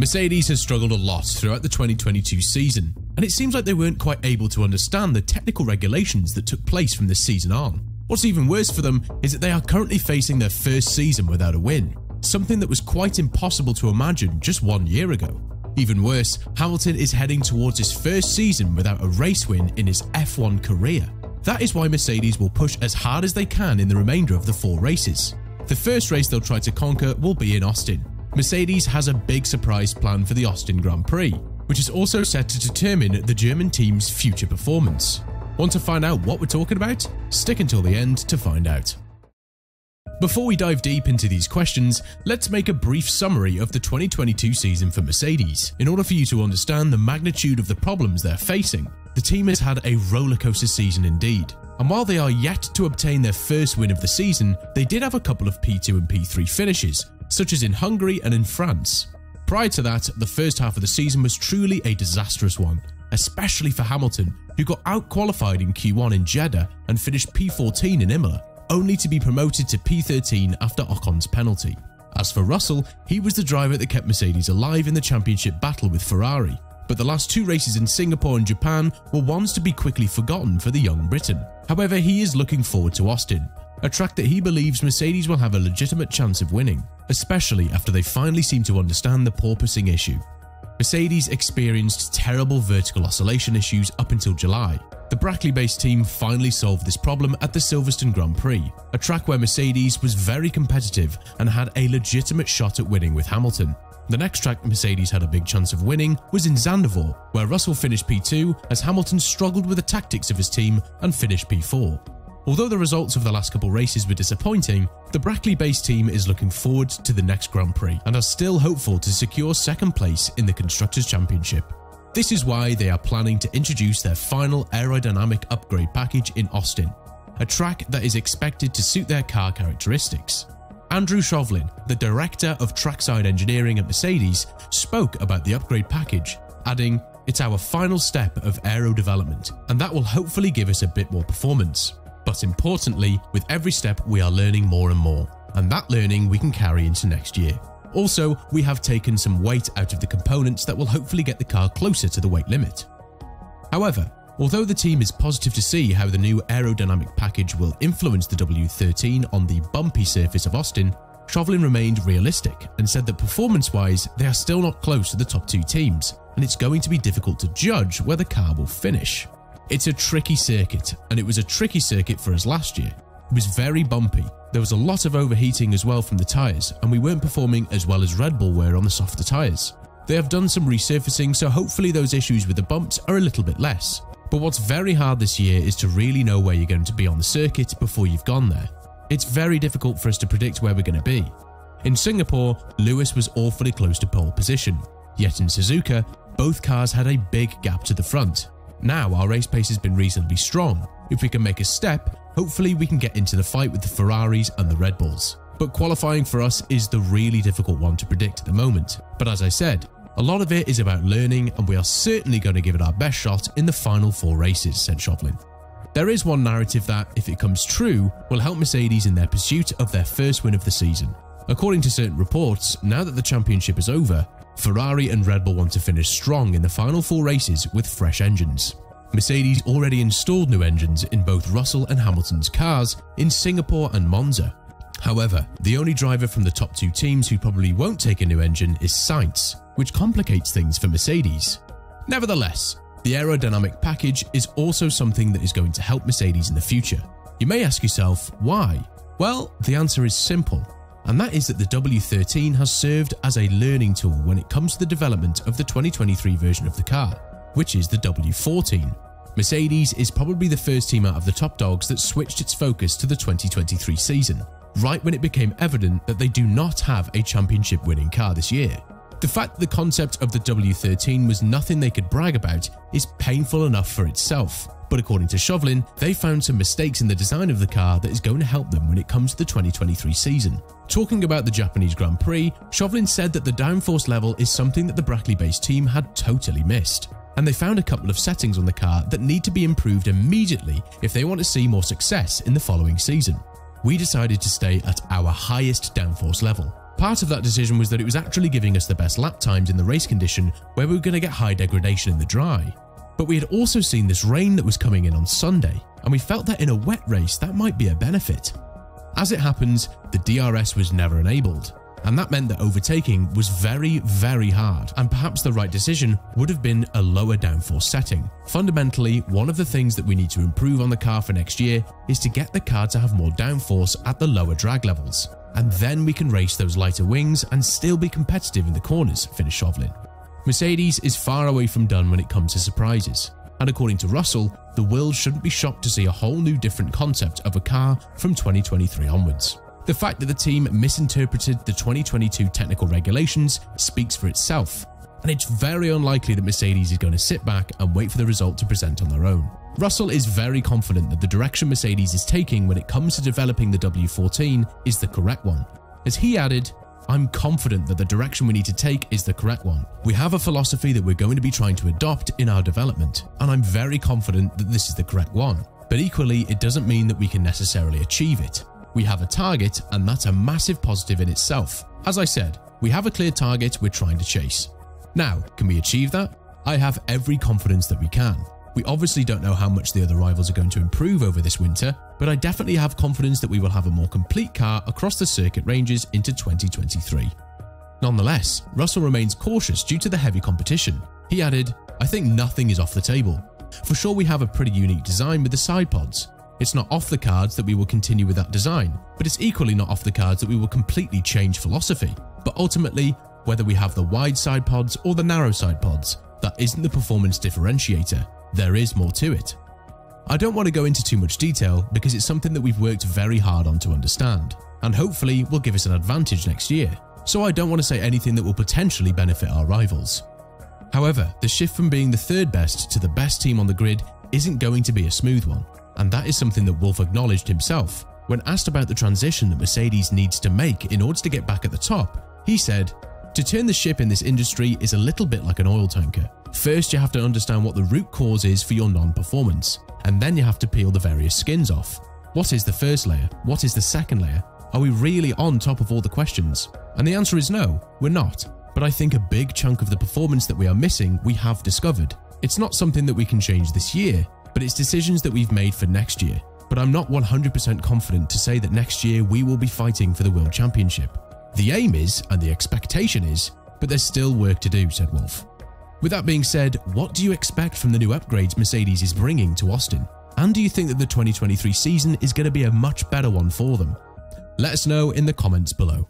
Mercedes has struggled a lot throughout the 2022 season, and it seems like they weren't quite able to understand the technical regulations that took place from this season on. What's even worse for them is that they are currently facing their first season without a win, something that was quite impossible to imagine just one year ago. Even worse, Hamilton is heading towards his first season without a race win in his F1 career. That is why Mercedes will push as hard as they can in the remainder of the four races. The first race they'll try to conquer will be in Austin, Mercedes has a big surprise plan for the Austin Grand Prix, which is also set to determine the German team's future performance. Want to find out what we're talking about? Stick until the end to find out. Before we dive deep into these questions, let's make a brief summary of the 2022 season for Mercedes. In order for you to understand the magnitude of the problems they're facing, the team has had a rollercoaster season indeed. And while they are yet to obtain their first win of the season, they did have a couple of P2 and P3 finishes, such as in Hungary and in France. Prior to that, the first half of the season was truly a disastrous one, especially for Hamilton, who got out-qualified in Q1 in Jeddah and finished P14 in Imola, only to be promoted to P13 after Ocon's penalty. As for Russell, he was the driver that kept Mercedes alive in the championship battle with Ferrari, but the last two races in Singapore and Japan were ones to be quickly forgotten for the young Briton. However, he is looking forward to Austin, a track that he believes Mercedes will have a legitimate chance of winning, especially after they finally seem to understand the porpoising issue. Mercedes experienced terrible vertical oscillation issues up until July. The Brackley-based team finally solved this problem at the Silverstone Grand Prix, a track where Mercedes was very competitive and had a legitimate shot at winning with Hamilton. The next track Mercedes had a big chance of winning was in Zandvoort, where Russell finished P2 as Hamilton struggled with the tactics of his team and finished P4. Although the results of the last couple races were disappointing, the Brackley-based team is looking forward to the next Grand Prix and are still hopeful to secure second place in the Constructors' Championship. This is why they are planning to introduce their final aerodynamic upgrade package in Austin, a track that is expected to suit their car characteristics. Andrew Shovlin, the director of trackside engineering at Mercedes, spoke about the upgrade package, adding, It's our final step of aero development, and that will hopefully give us a bit more performance. But importantly, with every step we are learning more and more, and that learning we can carry into next year. Also, we have taken some weight out of the components that will hopefully get the car closer to the weight limit. However, although the team is positive to see how the new aerodynamic package will influence the W13 on the bumpy surface of Austin, Shovlin remained realistic and said that performance-wise they are still not close to the top two teams, and it's going to be difficult to judge where the car will finish. It's a tricky circuit, and it was a tricky circuit for us last year. It was very bumpy. There was a lot of overheating as well from the tyres, and we weren't performing as well as Red Bull were on the softer tyres. They have done some resurfacing, so hopefully those issues with the bumps are a little bit less. But what's very hard this year is to really know where you're going to be on the circuit before you've gone there. It's very difficult for us to predict where we're going to be. In Singapore, Lewis was awfully close to pole position, yet in Suzuka, both cars had a big gap to the front, now our race pace has been reasonably strong. If we can make a step, hopefully we can get into the fight with the Ferraris and the Red Bulls. But qualifying for us is the really difficult one to predict at the moment. But as I said, a lot of it is about learning and we are certainly going to give it our best shot in the final four races, said Shovlin. There is one narrative that, if it comes true, will help Mercedes in their pursuit of their first win of the season. According to certain reports, now that the championship is over, Ferrari and Red Bull want to finish strong in the final four races with fresh engines. Mercedes already installed new engines in both Russell and Hamilton's cars in Singapore and Monza. However, the only driver from the top two teams who probably won't take a new engine is Sainz, which complicates things for Mercedes. Nevertheless, the aerodynamic package is also something that is going to help Mercedes in the future. You may ask yourself, why? Well, the answer is simple and that is that the W13 has served as a learning tool when it comes to the development of the 2023 version of the car, which is the W14. Mercedes is probably the first team out of the top dogs that switched its focus to the 2023 season, right when it became evident that they do not have a championship winning car this year. The fact that the concept of the W13 was nothing they could brag about is painful enough for itself, but according to Shovlin, they found some mistakes in the design of the car that is going to help them when it comes to the 2023 season. Talking about the Japanese Grand Prix, Shovlin said that the downforce level is something that the Brackley-based team had totally missed and they found a couple of settings on the car that need to be improved immediately if they want to see more success in the following season. We decided to stay at our highest downforce level, Part of that decision was that it was actually giving us the best lap times in the race condition where we were going to get high degradation in the dry. But we had also seen this rain that was coming in on Sunday, and we felt that in a wet race that might be a benefit. As it happens, the DRS was never enabled, and that meant that overtaking was very, very hard, and perhaps the right decision would have been a lower downforce setting. Fundamentally, one of the things that we need to improve on the car for next year is to get the car to have more downforce at the lower drag levels, and then we can race those lighter wings and still be competitive in the corners, finished Shovlin. Mercedes is far away from done when it comes to surprises, and according to Russell, the world shouldn't be shocked to see a whole new different concept of a car from 2023 onwards. The fact that the team misinterpreted the 2022 technical regulations speaks for itself, and it's very unlikely that Mercedes is going to sit back and wait for the result to present on their own. Russell is very confident that the direction Mercedes is taking when it comes to developing the W14 is the correct one. As he added, I'm confident that the direction we need to take is the correct one. We have a philosophy that we're going to be trying to adopt in our development, and I'm very confident that this is the correct one. But equally, it doesn't mean that we can necessarily achieve it. We have a target, and that's a massive positive in itself. As I said, we have a clear target we're trying to chase. Now, can we achieve that? I have every confidence that we can. We obviously don't know how much the other rivals are going to improve over this winter, but I definitely have confidence that we will have a more complete car across the circuit ranges into 2023. Nonetheless, Russell remains cautious due to the heavy competition. He added, I think nothing is off the table. For sure we have a pretty unique design with the side pods, it's not off the cards that we will continue with that design, but it's equally not off the cards that we will completely change philosophy. But ultimately, whether we have the wide side pods or the narrow side pods, that isn't the performance differentiator. There is more to it. I don't want to go into too much detail because it's something that we've worked very hard on to understand, and hopefully will give us an advantage next year. So I don't want to say anything that will potentially benefit our rivals. However, the shift from being the third best to the best team on the grid isn't going to be a smooth one and that is something that Wolff acknowledged himself. When asked about the transition that Mercedes needs to make in order to get back at the top, he said, To turn the ship in this industry is a little bit like an oil tanker. First, you have to understand what the root cause is for your non-performance, and then you have to peel the various skins off. What is the first layer? What is the second layer? Are we really on top of all the questions? And the answer is no, we're not. But I think a big chunk of the performance that we are missing we have discovered. It's not something that we can change this year, but it's decisions that we've made for next year. But I'm not 100% confident to say that next year we will be fighting for the World Championship. The aim is, and the expectation is, but there's still work to do, said Wolff. With that being said, what do you expect from the new upgrades Mercedes is bringing to Austin? And do you think that the 2023 season is going to be a much better one for them? Let us know in the comments below.